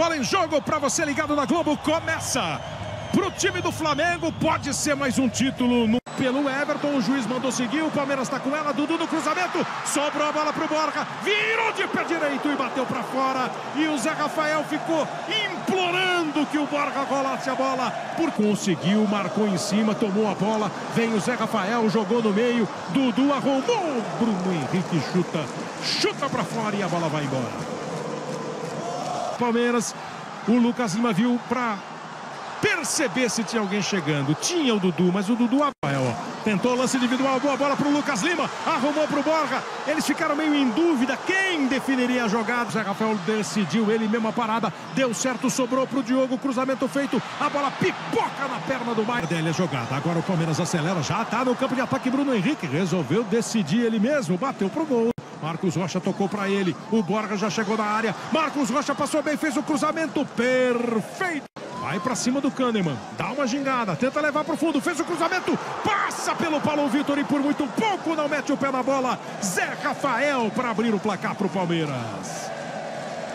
Bola em jogo para você ligado na Globo. Começa pro time do Flamengo. Pode ser mais um título no... pelo Everton. O juiz mandou seguir. O Palmeiras está com ela. Dudu no cruzamento. Sobrou a bola pro Borja. Virou de pé direito e bateu para fora. E o Zé Rafael ficou implorando que o Borja rolasse a bola. Por conseguiu, marcou em cima, tomou a bola. Vem o Zé Rafael, jogou no meio. Dudu arrumou. Bruno Henrique chuta. Chuta para fora e a bola vai embora. Palmeiras. O Lucas Lima viu para perceber se tinha alguém chegando. Tinha o Dudu, mas o Dudu Rafael tentou lance individual, boa bola para o Lucas Lima, arrumou para o Borja. Eles ficaram meio em dúvida quem definiria a jogada. Zé Rafael decidiu ele mesmo a parada, deu certo, sobrou para o Diogo, cruzamento feito, a bola pipoca na perna do Maia. Dele a jogada. Agora o Palmeiras acelera, já está no campo de ataque. Bruno Henrique resolveu decidir ele mesmo, bateu pro gol. Marcos Rocha tocou para ele. O Borja já chegou na área. Marcos Rocha passou bem, fez o cruzamento perfeito. Vai para cima do Kahneman. Dá uma gingada, tenta levar para o fundo, fez o cruzamento, passa pelo Paulo Vitor e por muito pouco não mete o pé na bola. Zé Rafael para abrir o placar para o Palmeiras.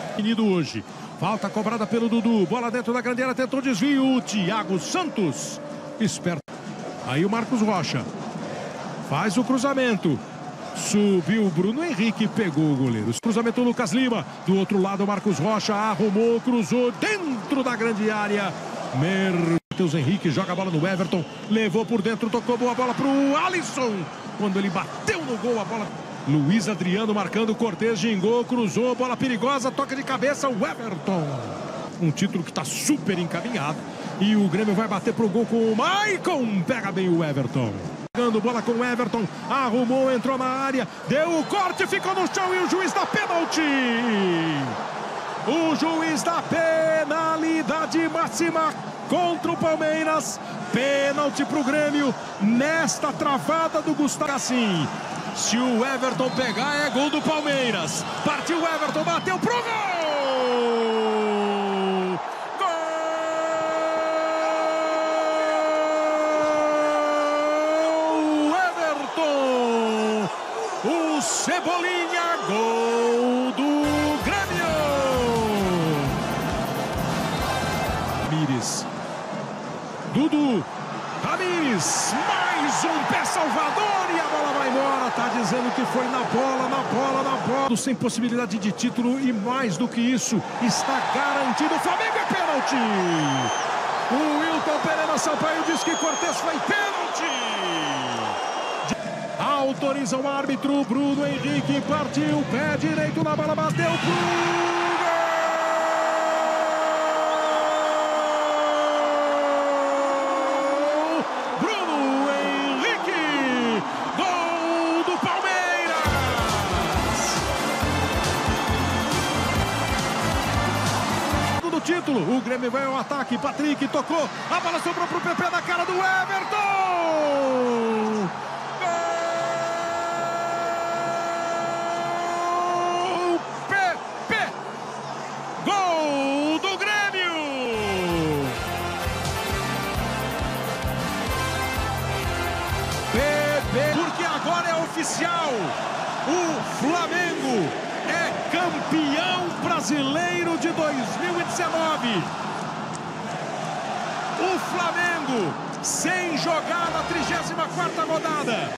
Definido hoje. Falta cobrada pelo Dudu. Bola dentro da grande área, tentou desvio. Thiago Santos. Esperto. Aí o Marcos Rocha. Faz o cruzamento. Subiu o Bruno Henrique, pegou o goleiro. Cruzamento Lucas Lima. Do outro lado, Marcos Rocha arrumou, cruzou dentro da grande área. Matheus Henrique joga a bola no Everton. Levou por dentro, tocou boa bola para o Alisson. Quando ele bateu no gol, a bola. Luiz Adriano marcando, Cortez gingou, cruzou, bola perigosa, toca de cabeça, o Everton. Um título que está super encaminhado. E o Grêmio vai bater pro gol com o Maicon. Pega bem o Everton. Jogando bola com o Everton, arrumou, entrou na área, deu o corte, ficou no chão e o juiz dá pênalti. O juiz da penalidade máxima contra o Palmeiras. Pênalti para o Grêmio nesta travada do Gustavo. Assim, se o Everton pegar, é gol do Palmeiras. Partiu o Everton, bateu pro gol! Cebolinha, gol do Grêmio. Ramires. Dudu. Ramires. Mais um pé salvador e a bola vai embora. Tá dizendo que foi na bola, na bola, na bola. Sem possibilidade de título e mais do que isso, está garantido. O Flamengo é pênalti. O Wilton Pereira Sampaio diz que Cortez foi pênalti. Autoriza o árbitro, Bruno Henrique partiu, pé direito na bola, bateu pro título, o Grêmio vai ao ataque, Patrick tocou, a bola sobrou pro PP na cara do Everton! Agora é oficial. O Flamengo é campeão brasileiro de 2019. O Flamengo sem jogar na 34ª rodada.